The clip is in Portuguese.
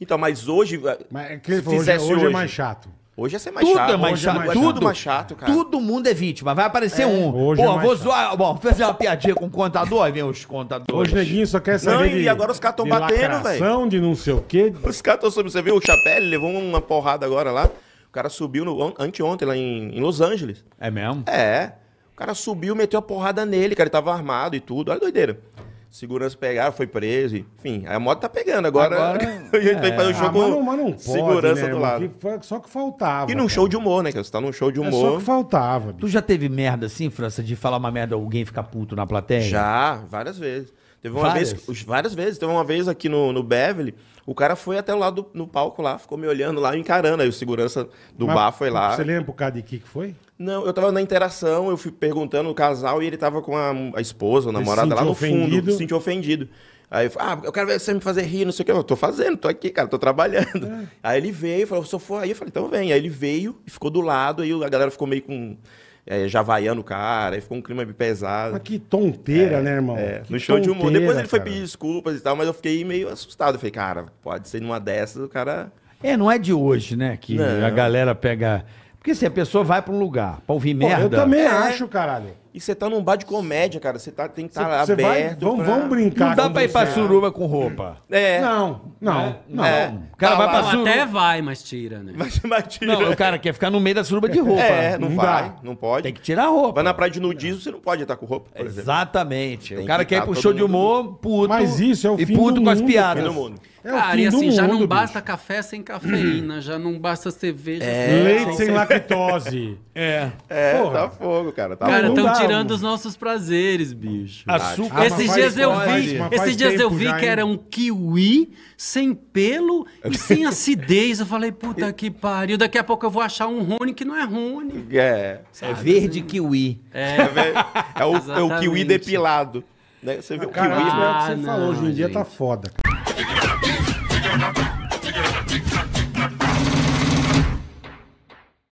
Então, mas hoje. Mas é que hoje, fizesse hoje é mais chato. Hoje é ser mais Tudo chato. é mais hoje chato. É tudo, tudo mais chato, cara. Todo mundo é vítima. Vai aparecer um. hoje Pô, é mais vou chato. zoar. Bom, fazer uma piadinha com o contador. Aí vem os contadores. Hoje neguinho só quer saber Não, e de, agora os caras tão de batendo, lacração, de não sei o quê. Os caras estão subindo. Você viu o Chapéu? Ele levou uma porrada agora lá. O cara subiu no, anteontem lá em, em Los Angeles. É mesmo? É. O cara subiu, meteu a porrada nele, cara. Ele tava armado e tudo. Olha a doideira. Segurança pegaram, foi preso. Enfim, a moto tá pegando. Agora, Agora, a gente vai fazer o show Ah, com mas não, mas não pode, segurança né, do lado. Que só que faltava. E num cara. show de humor, né? Que você tá num show de É só humor. que faltava. bicho. Tu já teve merda assim, França, de falar uma merda alguém ficar puto na plateia? Já, várias vezes. Teve uma Várias? vez, várias vezes. Teve uma vez aqui no, no Beverly, o cara foi até o lado do, no palco lá, ficou me olhando lá, encarando. Aí o segurança do Mas bar foi lá. Você lembra por causa de que que foi? Não, eu tava na interação, eu fui perguntando o casal e ele tava com a, a esposa, a namorada lá no ofendido? fundo, se sentiu ofendido. Aí eu falei, ah, eu quero ver você me fazer rir, não sei o que. Eu tô fazendo, tô aqui, cara, tô trabalhando. É. Aí ele veio, falou, se eu for aí, eu falei, então vem. Aí ele veio e ficou do lado, aí a galera ficou meio com. É, já vaiando o cara, aí ficou um clima meio pesado. Mas que tonteira, né, irmão? É, Que no show de humor. Depois ele foi cara. pedir desculpas e tal, mas eu fiquei meio assustado. Eu falei, cara, pode ser numa dessas, o cara. É, não é de hoje, né? Que Não. a galera pega. Porque se a pessoa vai pra um lugar pra ouvir Pô, merda. eu também É. acho, caralho. E você tá num bar de comédia, cara. Você tá, tem que estar vai, aberto. vamos, pra- vamos brincar. Não dá com pra ir pra suruba com roupa. É. Não, não, não. É. O cara Tá vai lá. pra suruba. até vai, mas tira, né? Mas, mas tira. Não, o cara quer ficar no meio da suruba de roupa. É, não, Não vai, dá. não pode. Tem que tirar a roupa. Vai na praia de nudismo, você não pode estar com roupa. Exatamente. Tem o cara que quer ir tá pro todo show de humor, puto. Mas isso é o E fim puto do com as mundo, piadas. Fim do mundo. É o Cara, fim e do assim, já não basta bicho. café sem cafeína, já não basta cerveja Leite sem lactose. É. É, Porra. tá fogo, cara. Tá Cara, não tirando os nossos prazeres, bicho. Açúcar. Ah, esses dias eu vi, esses dias eu vi que era um kiwi sem pelo e sem acidez. Eu falei, puta que pariu. Daqui a pouco eu vou achar um Rony que não é Rony. É. É verde kiwi. É, velho. É o, é o kiwi depilado. Né? Você vê o kiwi, isso né? é o que você Ah, falou. Hoje em não, dia tá foda. cara.